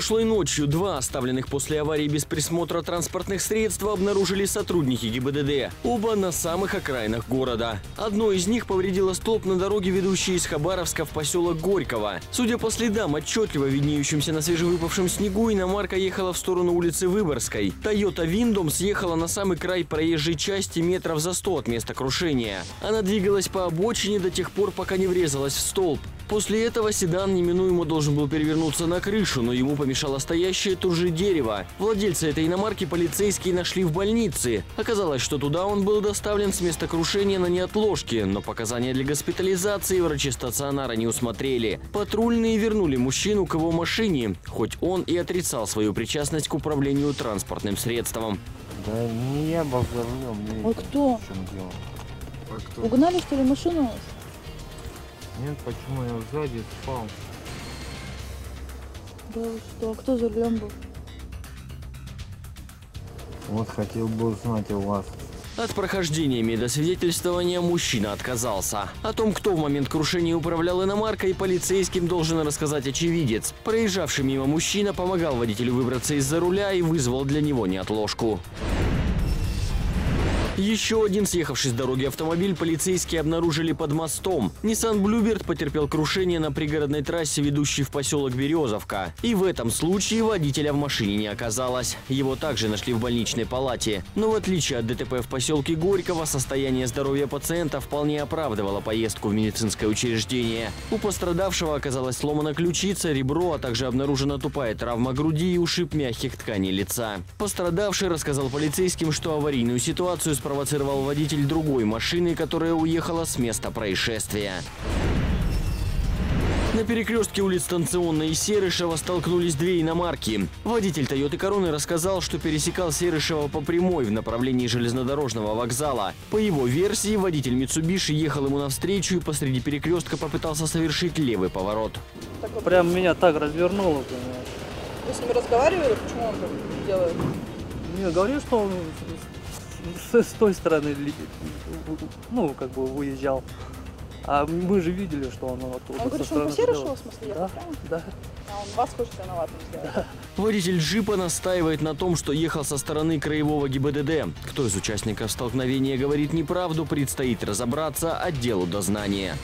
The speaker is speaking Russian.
Прошлой ночью два оставленных после аварии без присмотра транспортных средств обнаружили сотрудники ГИБДД. Оба на самых окраинах города. Одно из них повредило столб на дороге, ведущей из Хабаровска в поселок Горького. Судя по следам, отчетливо виднеющимся на свежевыпавшем снегу, иномарка ехала в сторону улицы Выборгской. Тойота Виндом съехала на самый край проезжей части метров за 100 от места крушения. Она двигалась по обочине до тех пор, пока не врезалась в столб. После этого седан неминуемо должен был перевернуться на крышу, но ему помешало стоящее тут же дерево. Владельца этой иномарки полицейские нашли в больнице. Оказалось, что туда он был доставлен с места крушения на неотложке, но показания для госпитализации врачи стационара не усмотрели. Патрульные вернули мужчину к его машине, хоть он и отрицал свою причастность к управлению транспортным средством. Да не я был за рулем. не А кто? А кто? Угнали, что ли, машину? Нет, почему я сзади спал? Да что, а кто за рулем был? Вот хотел бы узнать у вас. От прохождения медосвидетельствования мужчина отказался. О том, кто в момент крушения управлял иномаркой, полицейским должен рассказать очевидец. Проезжавший мимо мужчина помогал водителю выбраться из-за руля и вызвал для него неотложку. Еще один съехавший с дороги автомобиль полицейские обнаружили под мостом. Nissan Bluebird потерпел крушение на пригородной трассе, ведущей в поселок Березовка. И в этом случае водителя в машине не оказалось. Его также нашли в больничной палате. Но в отличие от ДТП в поселке Горького, состояние здоровья пациента вполне оправдывало поездку в медицинское учреждение. У пострадавшего оказалась сломана ключица, ребро, а также обнаружена тупая травма груди и ушиб мягких тканей лица. Пострадавший рассказал полицейским, что аварийную ситуацию спровоцировал водитель другой машины, которая уехала с места происшествия. На перекрестке улиц Станционной и Серышева столкнулись две иномарки. Водитель Тойоты Короны рассказал, что пересекал Серышева по прямой в направлении железнодорожного вокзала. По его версии, водитель Митсубиши ехал ему навстречу и посреди перекрестка попытался совершить левый поворот. Прям меня так развернуло. Вы с ним разговаривали? Почему он так делает? Не, говорил, что он с, с той стороны, ну, как бы выезжал. А мы же видели, что он оттуда. Он говорит, со что он по Серышеву, сделал. в смысле, Да, да. А он вас хочет виноватым сделать? Водитель джипа настаивает на том, что ехал со стороны краевого ГИБДД. Кто из участников столкновения говорит неправду, предстоит разобраться отделу дознания.